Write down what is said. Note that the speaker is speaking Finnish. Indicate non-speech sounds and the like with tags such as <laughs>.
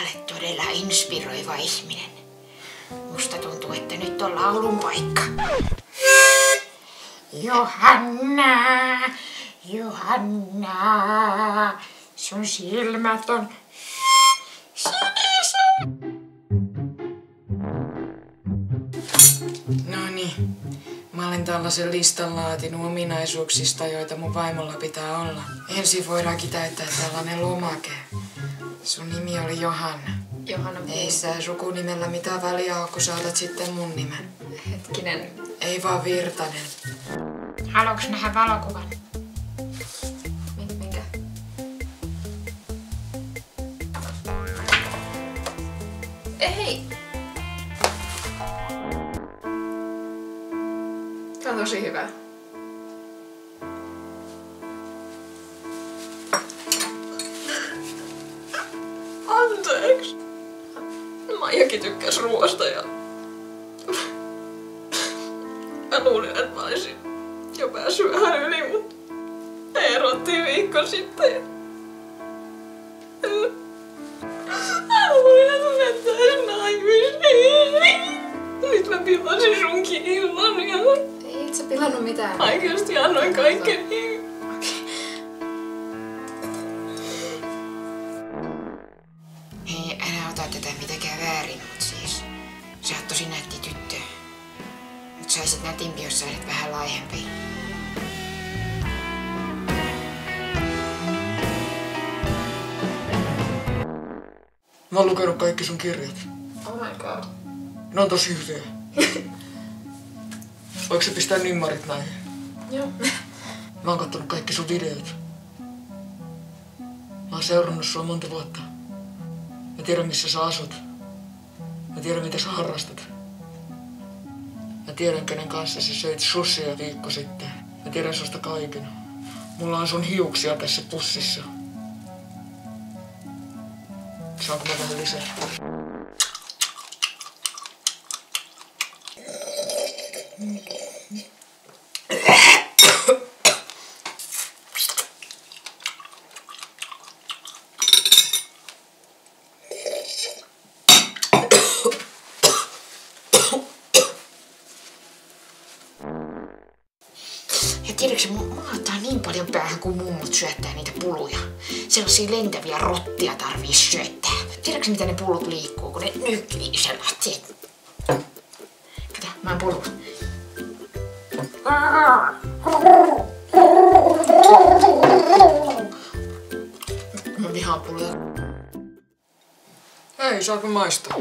olet todella inspiroiva ihminen. Musta tuntuu, että nyt on laulun paikka. Johanna, Johanna, sun silmät on siniset. No niin. Mä olen tällaisen listan laatinut ominaisuuksista, joita mun vaimolla pitää olla. Ensin voidaankin täyttää tällainen lomake. Sun nimi oli Johanna. Johanna, Ei sä sukunimellä mitään väliä ole, kun saatat sitten mun nimen. hetkinen. Ei vaan Virtanen. Haluatko nähdä valokuvan? Min- Minkä? Ei! Tää on tosi hyvä. Anteeksi. Maijakin tykkäs ruoasta ja... Mä luulin, että mä olisin jo päässyt vähän yli, mutta me erottiin viikko sitten. Mä luulin, että mä mentäis naimisiin. Nyt mä pilasin sunkin illan ja Ei itse pilannut mitään. oikeesti annoin kaikkeni. Tätä mitenkään väärin, mut siis... Sä oot tosi nätti tyttö. Mut saisit nätimpi, jos sä olisit vähän laihempi. Mä oon lukenut kaikki sun kirjat. Oh my god. Ne on tosi hyviä. <laughs> Voiko se pistää nimmarit näihin? Joo. Mä oon kattonut kaikki sun videot. Mä oon seurannut sua monta vuotta. Mä tiedän missä sä asut. Mä tiedän mitä sä harrastat. Mä tiedän kenen kanssa sä söit susia viikko sitten. Mä tiedän susta kaiken. Mulla on sun hiuksia tässä pussissa. Saanko mä vähän lisää? Ja tiedätkö, mu- mulla ottaa niin paljon päähän, kun mummut syöttää niitä puluja. Sellaisia lentäviä rottia tarvii syöttää. Tiedätkö, mitä ne pulut liikkuu, kun ne nykii sellaisia? Kato, mä oon pulu. Mä vihaan puluja. Hei, saako maistaa?